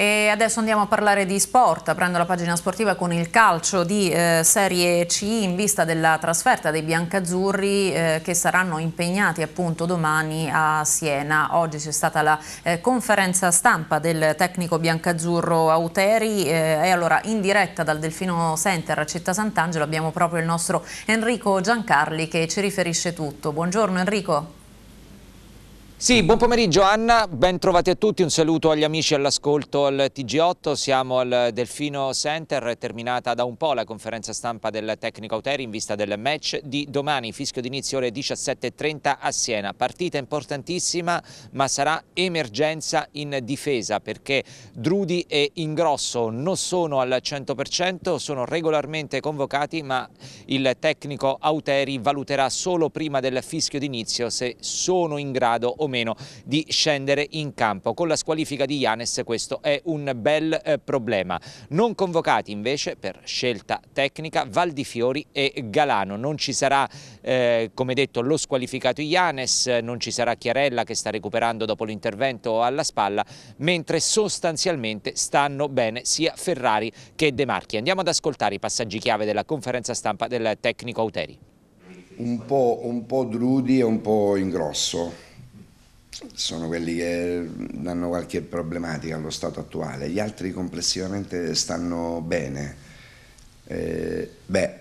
E adesso andiamo a parlare di sport, prendo la pagina sportiva con il calcio di eh, Serie C in vista della trasferta dei biancazzurri eh, che saranno impegnati appunto domani a Siena. Oggi c'è stata la eh, conferenza stampa del tecnico biancazzurro Auteri eh, e allora in diretta dal Delfino Center a Città Sant'Angelo abbiamo proprio il nostro Enrico Giancarli che ci riferisce tutto. Buongiorno Enrico. Sì, buon pomeriggio Anna, ben trovati a tutti, un saluto agli amici all'ascolto al TG8, siamo al Delfino Center, terminata da un po' la conferenza stampa del tecnico Auteri in vista del match di domani, fischio d'inizio ore 17.30 a Siena, partita importantissima ma sarà emergenza in difesa perché Drudi e Ingrosso non sono al 100%, sono regolarmente convocati ma il tecnico Auteri valuterà solo prima del fischio d'inizio se sono in grado o meno di scendere in campo. Con la squalifica di Ianes questo è un bel eh, problema. Non convocati invece per scelta tecnica Valdifiori e Galano. Non ci sarà, eh, come detto, lo squalificato Ianes, non ci sarà Chiarella che sta recuperando dopo l'intervento alla spalla, mentre sostanzialmente stanno bene sia Ferrari che De Marchi. Andiamo ad ascoltare i passaggi chiave della conferenza stampa del tecnico Auteri. Un po', un po' Drudi e un po' Ingrosso sono quelli che hanno qualche problematica allo stato attuale, gli altri complessivamente stanno bene. Eh, beh,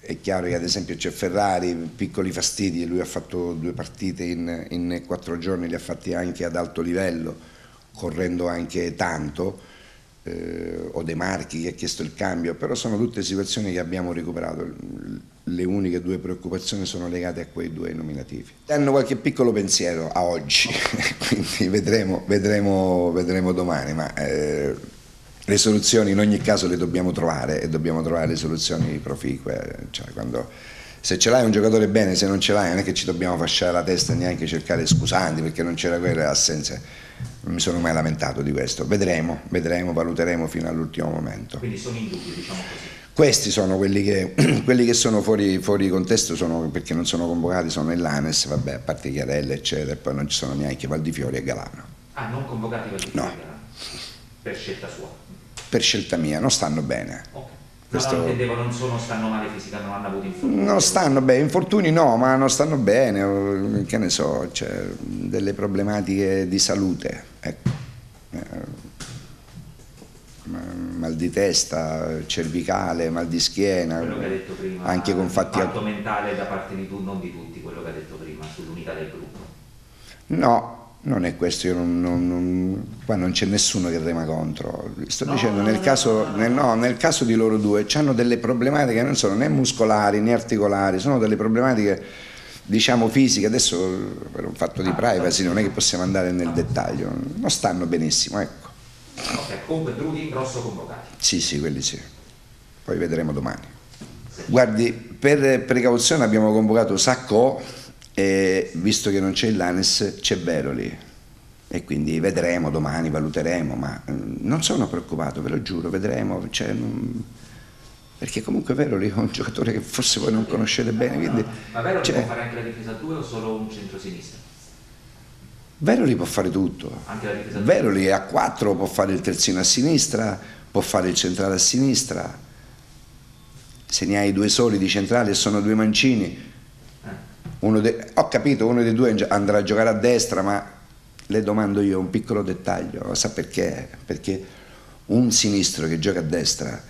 è chiaro che ad esempio c'è Ferrari, piccoli fastidi, lui ha fatto due partite in, in quattro giorni, li ha fatti anche ad alto livello, correndo anche tanto, eh, o De Marchi che ha chiesto il cambio, però sono tutte situazioni che abbiamo recuperato le uniche due preoccupazioni sono legate a quei due nominativi. Hanno qualche piccolo pensiero a oggi, quindi vedremo, vedremo, vedremo domani, ma eh, le soluzioni in ogni caso le dobbiamo trovare e dobbiamo trovare le soluzioni proficue. Cioè, quando, se ce l'hai un giocatore bene, se non ce l'hai non è che ci dobbiamo fasciare la testa e neanche cercare scusanti perché non c'era quelle assenze. Non mi sono mai lamentato di questo. Vedremo, vedremo, valuteremo fino all'ultimo momento. Quindi sono in dubbio, diciamo così. Questi sono quelli che, quelli che sono fuori, fuori contesto sono, perché non sono convocati, sono nell'ANES, vabbè, a parte Chiarella eccetera, e poi non ci sono neanche Valdifiori e Galano. Ah, non convocati Valdifiori no. e Galano? Per scelta sua? Per scelta mia, non stanno bene. Ok. Questo... No, intendevo, non sono, stanno male fisicamente, non hanno avuto infortuni? Non stanno bene, infortuni no, ma non stanno bene, che ne so, c'è delle problematiche di salute, ecco. Eh, mal di testa, cervicale, mal di schiena, quello che ha detto prima, anche con fatti... Fatto mentale da parte di tu, non di tutti, quello che ha detto prima, sull'unità del gruppo. No, non è questo, io non, non, non, qua non c'è nessuno che rema contro. Sto no, dicendo, nel, caso, no, nel, nel, caso, di loro due, hanno delle problematiche che non sono né muscolari né articolari, sono delle problematiche diciamo fisiche, adesso per un fatto di ah, privacy non è che possiamo andare nel dettaglio, non stanno benissimo, ecco. Ok, comunque Drudi, Grosso convocati. Sì, sì, quelli sì. Poi vedremo domani. Guardi, per precauzione abbiamo convocato Sacco e visto che non c'è il Lanes c'è Veroli e quindi vedremo domani, valuteremo, ma mm, non sono preoccupato, ve lo giuro, vedremo. Cioè, perché comunque Veroli è un giocatore che forse voi non conoscete bene. Quindi, ma Veroli cioè, può fare anche la difesa 2 o solo un centro-sinistra? Veroli può fare tutto. Veroli a 4 può fare il terzino a sinistra, può fare il centrale a sinistra. Se ne hai due soli di centrale e sono due mancini, de, ho capito, uno dei due andrà a giocare a destra, ma le domando io un piccolo dettaglio, sa perché? Perché un sinistro che gioca a destra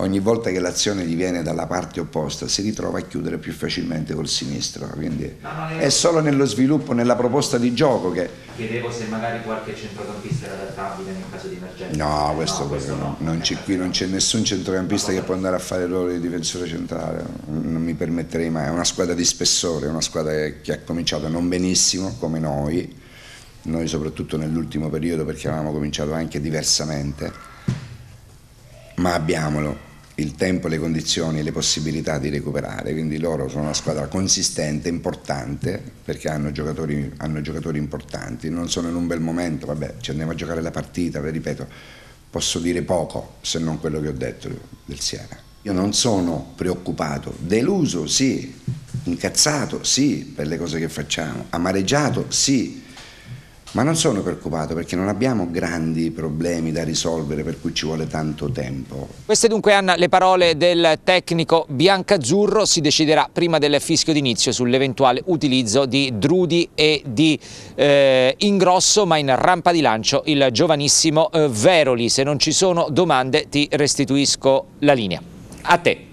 ogni volta che l'azione diviene dalla parte opposta si ritrova a chiudere più facilmente col sinistro, quindi no, no, è solo nello sviluppo, nella proposta di gioco che... Chiedevo se magari qualche centrocampista era adattabile nel caso di emergenza. No, questo, no, questo no. Non qui non c'è nessun centrocampista che può andare a fare il ruolo di difensore centrale, non mi permetterei mai, è una squadra di spessore, è una squadra che ha cominciato non benissimo come noi, noi soprattutto nell'ultimo periodo perché avevamo cominciato anche diversamente, ma abbiamolo il tempo, le condizioni, le possibilità di recuperare, quindi loro sono una squadra consistente, importante, perché hanno giocatori, hanno giocatori importanti, non sono in un bel momento, vabbè, ci andiamo a giocare la partita, vi ripeto, posso dire poco se non quello che ho detto del Siena. Io non sono preoccupato, deluso sì, incazzato sì per le cose che facciamo, amareggiato sì, Ma non sono preoccupato perché non abbiamo grandi problemi da risolvere per cui ci vuole tanto tempo. Queste dunque Anna le parole del tecnico biancazzurro, si deciderà prima del fischio d'inizio sull'eventuale utilizzo di Drudi e di eh, Ingrosso, ma in rampa di lancio il giovanissimo eh, Veroli. Se non ci sono domande ti restituisco la linea. A te.